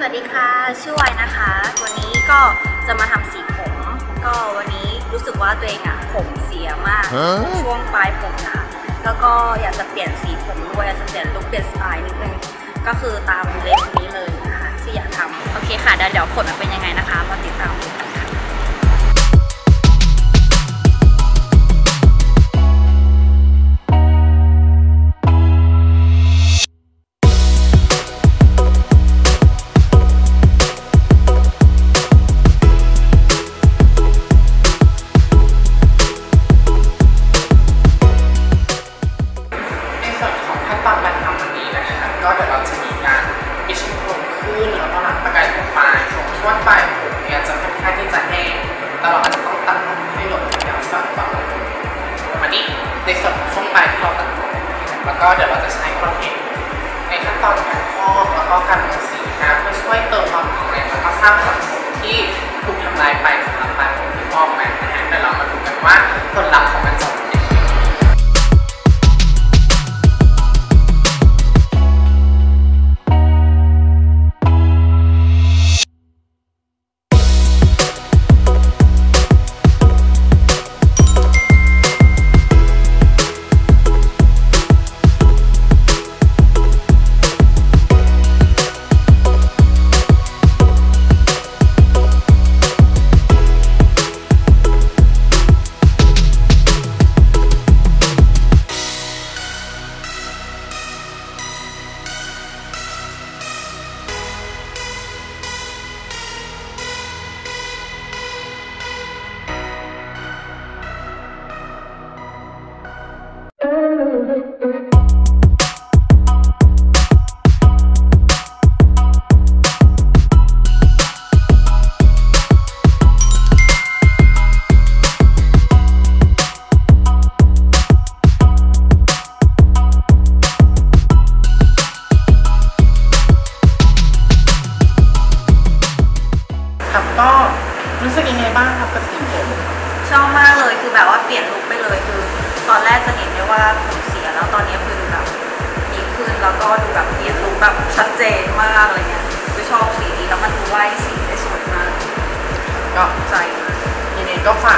สวัสดีค่ะชื่อไวนะคะ วันนี้ก็จะมาทำสีผม ก็วันนี้รู้สึกว่าตัวเองอะผมเสียมาก ช่วงปลายผมนะแล้วก็อยากจะเปลี่ยนสีผมด้วยอยากจะเปลี่ยนลุคเปลี่ยนสไตล์นิดนึงก็คือตามเล็บนี้เลยนะคะที่อยากทำโอเคค่ะเดี๋ยวเดี๋ยวผลมันเป็นยังไงนะคะ ก็เดี๋ยวเราจะใช้คอนเทนต์ในขั้นตอนการพอกแล้วก็การสีนะเพื่อช่วยเติม ครับก็รู้สึกยังไงบ้างครับกับสีผมชอบมากเลยคือแบบว่าเปลี่ยนลุคไปเลยคือ ตอนแรกจะเห็นได้ว่าผมเสียแล้วตอนนี้คือดูแบบดีขึ้นแล้วก็ดูแบบเปลี่ยนลุคแบบชัดเจนมากอะไรเงี้ยคือชอบสีนี้แล้วมันดูไล่สีได้สวยมากก็ใจมากทีนี้ก็ฝาก